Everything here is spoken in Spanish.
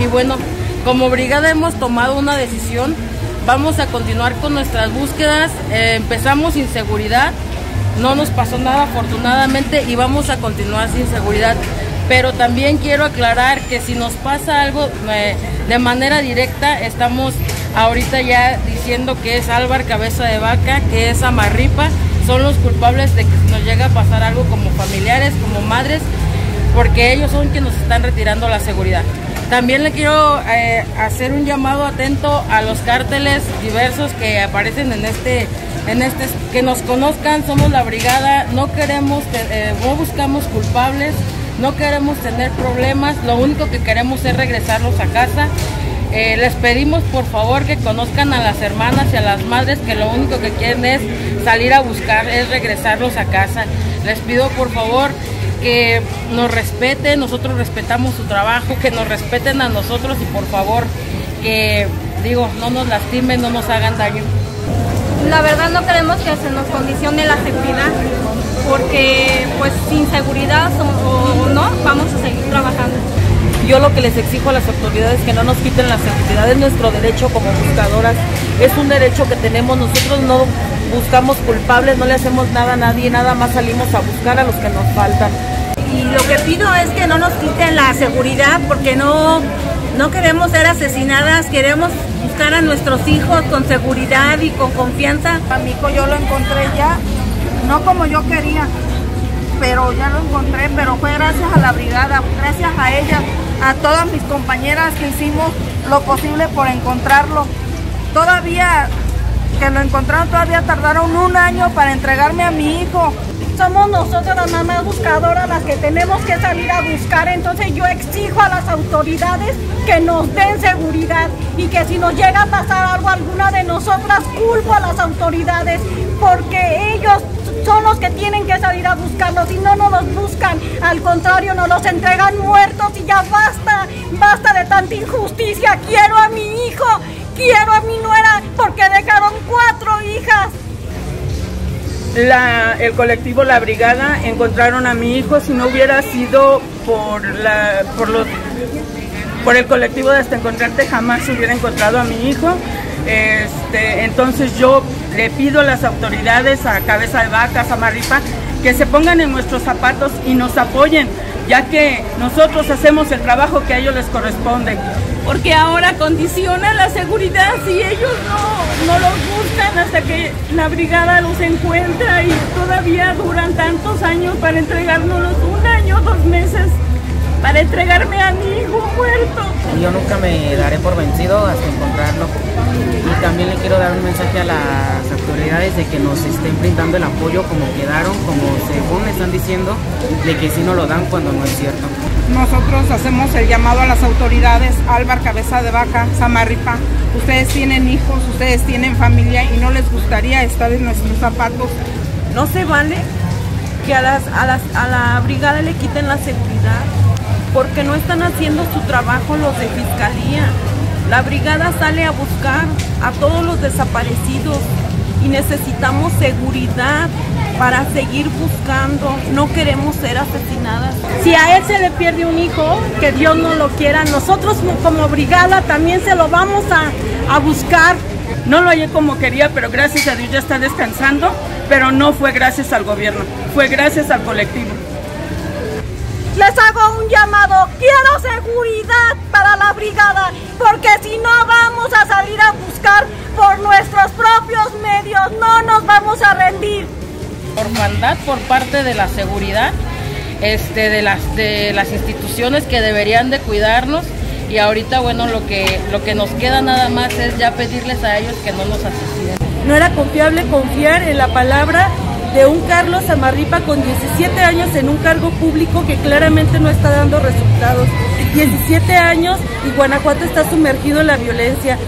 y bueno, como brigada hemos tomado una decisión, vamos a continuar con nuestras búsquedas, eh, empezamos sin seguridad, no nos pasó nada afortunadamente y vamos a continuar sin seguridad. Pero también quiero aclarar que si nos pasa algo eh, de manera directa, estamos ahorita ya diciendo que es Álvar Cabeza de Vaca, que es Amarripa, son los culpables de que nos llega a pasar algo como familiares, como madres, porque ellos son quienes nos están retirando la seguridad. También le quiero eh, hacer un llamado atento a los cárteles diversos que aparecen en este, en este, que nos conozcan, somos la brigada, no queremos, eh, no buscamos culpables, no queremos tener problemas, lo único que queremos es regresarlos a casa. Eh, les pedimos por favor que conozcan a las hermanas y a las madres que lo único que quieren es salir a buscar, es regresarlos a casa. Les pido por favor que nos respeten, nosotros respetamos su trabajo, que nos respeten a nosotros y por favor que, digo, no nos lastimen, no nos hagan daño. La verdad no queremos que se nos condicione la seguridad, porque pues sin seguridad o, no, vamos a seguir trabajando. Yo lo que les exijo a las autoridades es que no nos quiten la seguridad, es nuestro derecho como buscadoras, es un derecho que tenemos, nosotros no buscamos culpables, no le hacemos nada a nadie, nada más salimos a buscar a los que nos faltan. Y lo que pido es que no nos quiten la seguridad porque no, no queremos ser asesinadas, queremos buscar a nuestros hijos con seguridad y con confianza. A mi hijo yo lo encontré ya, no como yo quería, pero ya lo encontré, pero fue gracias a la brigada, gracias a ella, a todas mis compañeras que hicimos lo posible por encontrarlo. Todavía que lo encontraron todavía tardaron un año para entregarme a mi hijo. Somos nosotros las mamás buscadoras las que tenemos que salir a buscar, entonces yo exijo a las autoridades que nos den seguridad y que si nos llega a pasar algo alguna de nosotras, culpo a las autoridades porque ellos son los que tienen que salir a buscarlos y no nos los buscan, al contrario nos los entregan muertos y ya basta, basta de tanta injusticia, quiero a mi hijo, quiero a mi nuera el colectivo La Brigada encontraron a mi hijo si no hubiera sido por la por los por el colectivo de Hasta Encontrarte jamás hubiera encontrado a mi hijo. Este, entonces yo le pido a las autoridades, a Cabeza de Vaca, a Maripa, que se pongan en nuestros zapatos y nos apoyen, ya que nosotros hacemos el trabajo que a ellos les corresponde porque ahora condiciona la seguridad si ellos no, no los buscan hasta que la brigada los encuentra y todavía duran tantos años para entregárnoslos, un año, dos meses, para entregarme a mi hijo muerto. Yo nunca me daré por vencido hasta encontrarlo. Y también le quiero dar un mensaje a las autoridades de que nos estén brindando el apoyo como quedaron, como según están diciendo, de que si no lo dan cuando no es cierto nosotros hacemos el llamado a las autoridades, Álvar Cabeza de Vaca, Samarripa, ustedes tienen hijos, ustedes tienen familia y no les gustaría estar en nuestros zapatos. No se vale que a, las, a, las, a la brigada le quiten la seguridad, porque no están haciendo su trabajo los de fiscalía. La brigada sale a buscar a todos los desaparecidos y necesitamos seguridad para seguir buscando. No queremos ser asesinadas. Si a él se le pierde un hijo, que Dios no lo quiera, nosotros como brigada también se lo vamos a, a buscar. No lo hallé como quería, pero gracias a Dios ya está descansando, pero no fue gracias al gobierno, fue gracias al colectivo. Les hago un llamado, quiero seguridad para la brigada, porque si no vamos a salir a buscar por propios medios, no nos vamos a rendir orfandad por parte de la seguridad, este, de, las, de las instituciones que deberían de cuidarnos y ahorita bueno lo que, lo que nos queda nada más es ya pedirles a ellos que no nos asesinen. No era confiable confiar en la palabra de un Carlos Amarripa con 17 años en un cargo público que claramente no está dando resultados. 17 años y Guanajuato está sumergido en la violencia.